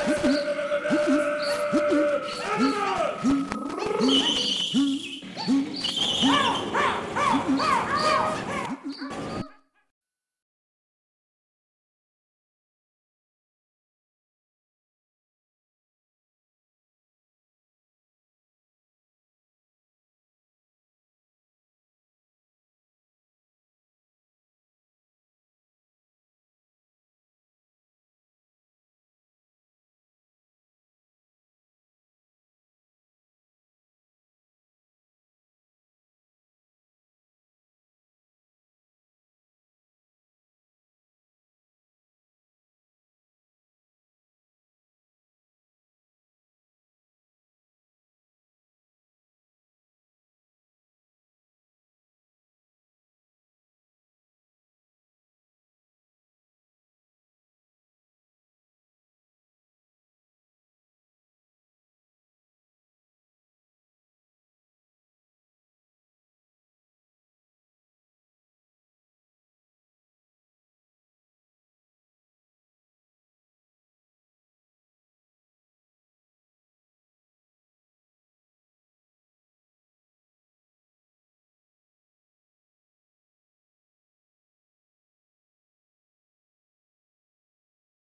Mm-hmm.